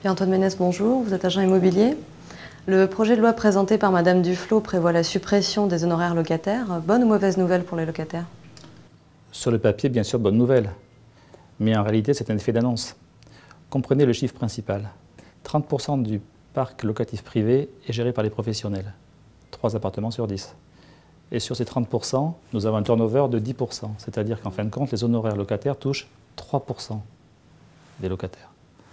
Pierre-Antoine Ménès, bonjour. Vous êtes agent immobilier. Le projet de loi présenté par Madame Duflot prévoit la suppression des honoraires locataires. Bonne ou mauvaise nouvelle pour les locataires? Sur le papier, bien sûr, bonne nouvelle. Mais en réalité, c'est un effet d'annonce. Comprenez le chiffre principal. 30% du parc locatif privé est géré par les professionnels. 3 appartements sur 10. Et sur ces 30%, nous avons un turnover de 10%. C'est-à-dire qu'en fin de compte, les honoraires locataires touchent 3% des locataires.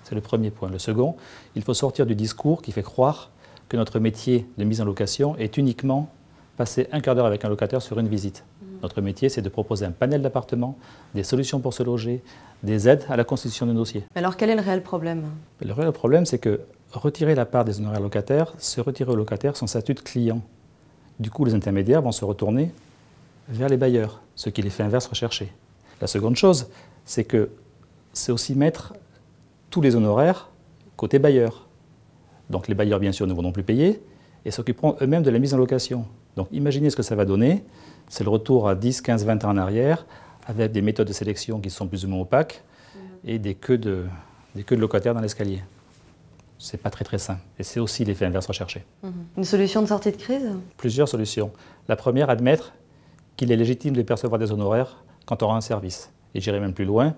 C'est le premier point. Le second, il faut sortir du discours qui fait croire que notre métier de mise en location est uniquement passer un quart d'heure avec un locataire sur une visite. Mmh. Notre métier, c'est de proposer un panel d'appartements, des solutions pour se loger, des aides à la constitution de dossiers. Alors quel est le réel problème? Le réel problème, c'est que retirer la part des honoraires locataires, c'est retirer au locataire son statut de client. Du coup, les intermédiaires vont se retourner vers les bailleurs, ce qui les fait inverse recherché. La seconde chose, c'est que c'est aussi mettre tous les honoraires côté bailleur. Donc les bailleurs, bien sûr, ne vont non plus payer et s'occuperont eux-mêmes de la mise en location. Donc imaginez ce que ça va donner. C'est le retour à 10, 15, 20 ans en arrière avec des méthodes de sélection qui sont plus ou moins opaques mhm. et des queues de, des queues de locataires dans l'escalier. C'est pas très très sain. Et c'est aussi l'effet inverse recherché. Mhm. Une solution de sortie de crise? Plusieurs solutions. La première, admettre qu'il est légitime de percevoir des honoraires quand on aura un service. Et j'irai même plus loin,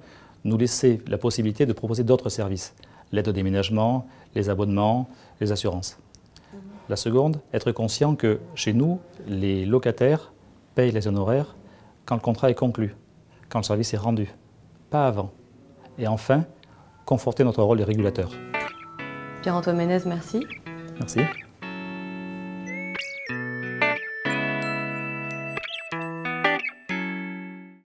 nous laisser la possibilité de proposer d'autres services, l'aide au déménagement, les abonnements, les assurances. La seconde, être conscient que chez nous, les locataires payent les honoraires quand le contrat est conclu, quand le service est rendu, pas avant. Et enfin, conforter notre rôle de régulateur. Pierre-Antoine Ménez, merci. Merci.